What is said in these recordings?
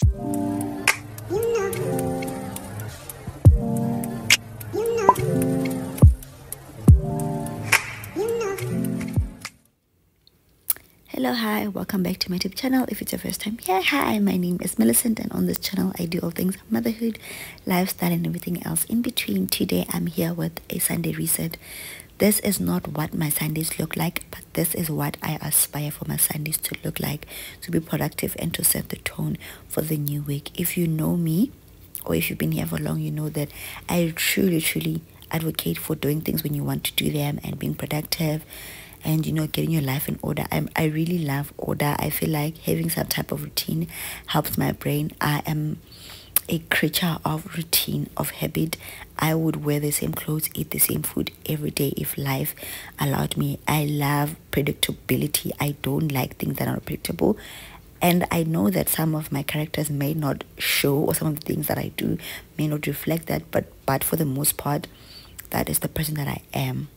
hello hi welcome back to my youtube channel. If it's your first time here hi my name is millicent and on this channel i do all things motherhood lifestyle and everything else in between. Today i'm here with a sunday reset this is not what my sundays look like but this is what i aspire for my sundays to look like to be productive and to set the tone for the new week. If you know me or if you've been here for long you know that i truly truly advocate for doing things when you want to do them and being productive and you know getting your life in order. I'm, i really love order. I feel like having some type of routine helps my brain. I am a creature of routine of habit. I would wear the same clothes eat the same food every day if life allowed me. I love predictability. I don't like things that are predictable. And i know that some of my characters may not show or some of the things that i do may not reflect that but but for the most part that is the person that i am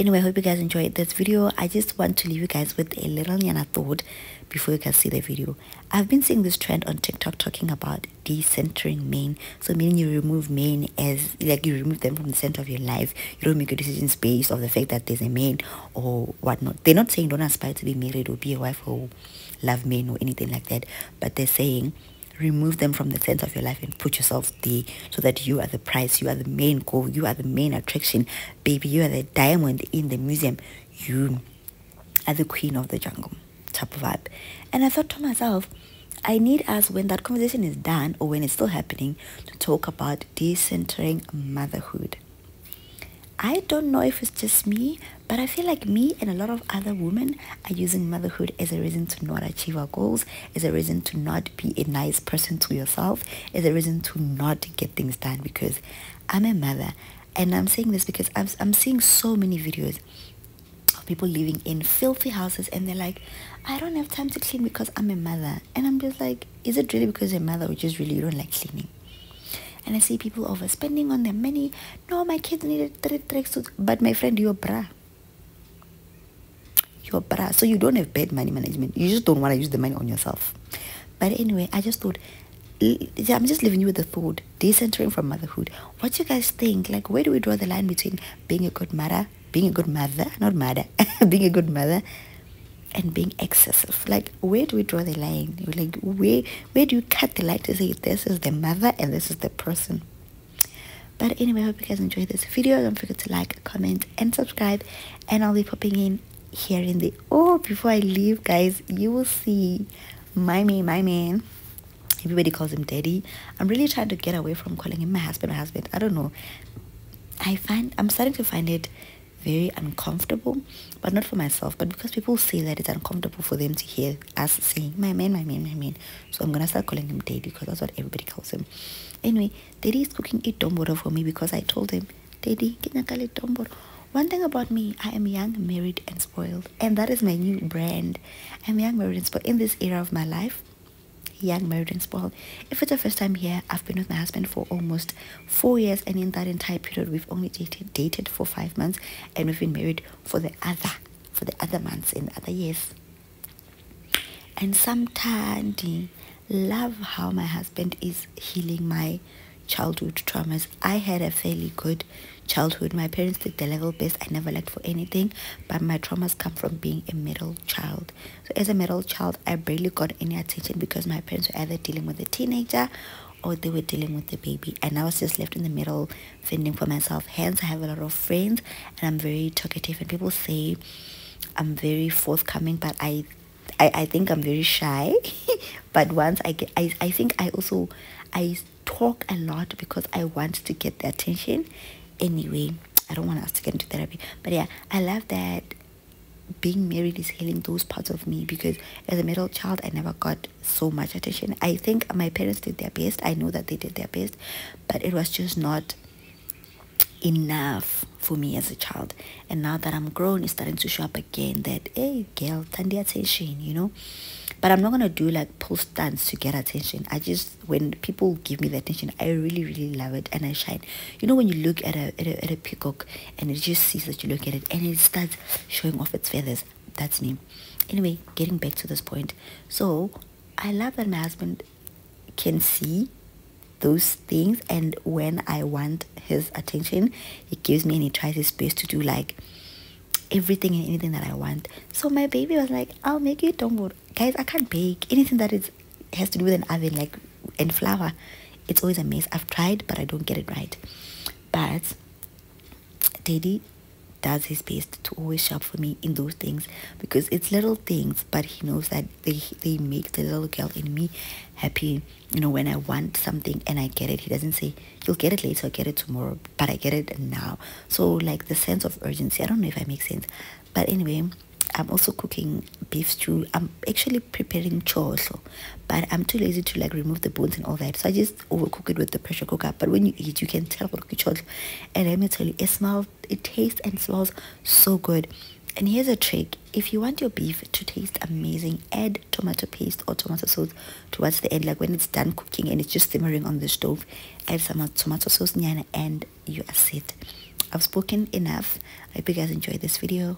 anyway i hope you guys enjoyed this video. I just want to leave you guys with a little yana thought before you guys see the video. I've been seeing this trend on tiktok talking about decentering men. So meaning you remove men as like you remove them from the center of your life. You don't make your decisions based on the fact that there's a man or whatnot. They're not saying don't aspire to be married or be a wife or love men or anything like that but they're saying remove them from the center of your life and put yourself there so that you are the prize, you are the main goal, you are the main attraction. Baby, you are the diamond in the museum. You are the queen of the jungle type of vibe. And I thought to myself, I need us when that conversation is done or when it's still happening to talk about decentering motherhood. I don't know if it's just me, but I feel like me and a lot of other women are using motherhood as a reason to not achieve our goals, as a reason to not be a nice person to yourself, as a reason to not get things done because I'm a mother. And I'm saying this because I'm, I'm seeing so many videos of people living in filthy houses and they're like, I don't have time to clean because I'm a mother. And I'm just like, is it really because you're a mother or just really you don't like cleaning? And I see people overspending on their money. No, my kids needed three tracksuits, but my friend, you're bra. You're bra. So you don't have bad money management. You just don't want to use the money on yourself. But anyway, I just thought, I'm just leaving you with the thought, decentering from motherhood. What do you guys think? Like, where do we draw the line between being a good mother, being a good mother, not mother, being a good mother, and being excessive. Like, where do we draw the line? Like, where where do you cut the line to say this is the mother and this is the person? But anyway, hope you guys enjoyed this video. Don't forget to like, comment, and subscribe. And I'll be popping in here in the oh before I leave, guys, you will see my man, my man. Everybody calls him daddy. I'm really trying to get away from calling him my husband, my husband. I don't know. I find I'm starting to find it very uncomfortable, but not for myself, but because people say that it's uncomfortable for them to hear us saying, my man, my man, my man. So I'm gonna start calling him Daddy because that's what everybody calls him. Anyway, Daddy is cooking a domboro for me because I told him, Daddy, kinakali domboro. One thing about me, I am young, married, and spoiled, and that is my new brand. I'm young, married, and spoiled. In this era of my life, young, married, and spoiled. If it's the first time here, I've been with my husband for almost four years, and in that entire period, we've only dated dated for five months, and we've been married for the other for the other months in other years. And sometimes, love how my husband is healing my childhood traumas. I had a fairly good childhood. My parents did their level best. I never lacked for anything, but my traumas come from being a middle child. So as a middle child, I barely got any attention because my parents were either dealing with a teenager or they were dealing with the baby and I was just left in the middle fending for myself. Hence I have a lot of friends and I'm very talkative and people say I'm very forthcoming but I I, I think I'm very shy. but once I get I, I think I also I talk a lot because I want to get the attention. Anyway i don't want us to get into therapy. But yeah i love that being married is healing those parts of me because as a middle child i never got so much attention. I think my parents did their best. I know that they did their best but it was just not enough for me as a child and now that i'm grown it's starting to show up again that hey girl turn the attention you know but I'm not gonna do like post dance to get attention. I just when people give me the attention, I really really love it and I shine. You know when you look at a at a, at a peacock and it just sees that you look at it and it starts showing off its feathers. That's me. Anyway, getting back to this point. So I love that my husband can see those things and when I want his attention, he gives me and he tries his best to do like everything and anything that I want. So my baby was like, I'll make you don't guys, I can't bake anything that is has to do with an oven like and flour. It's always a mess. I've tried but I don't get it right. But Daddy does his best to always shop for me in those things because it's little things but he knows that they they make the little girl in me happy. You know when i want something and i get it he doesn't say you'll get it later or get it tomorrow but i get it now. So like the sense of urgency i don't know if i make sense. But anyway I'm also cooking beef stew. I'm actually preparing choslo, but I'm too lazy to like remove the bones and all that. So I just overcook it with the pressure cooker. But when you eat, you can tell what choslo. And let me tell you, it smells, it tastes and smells so good. And here's a trick. If you want your beef to taste amazing, add tomato paste or tomato sauce towards the end. Like when it's done cooking and it's just simmering on the stove, add some tomato sauce and you are set. I've spoken enough. I hope you guys enjoyed this video.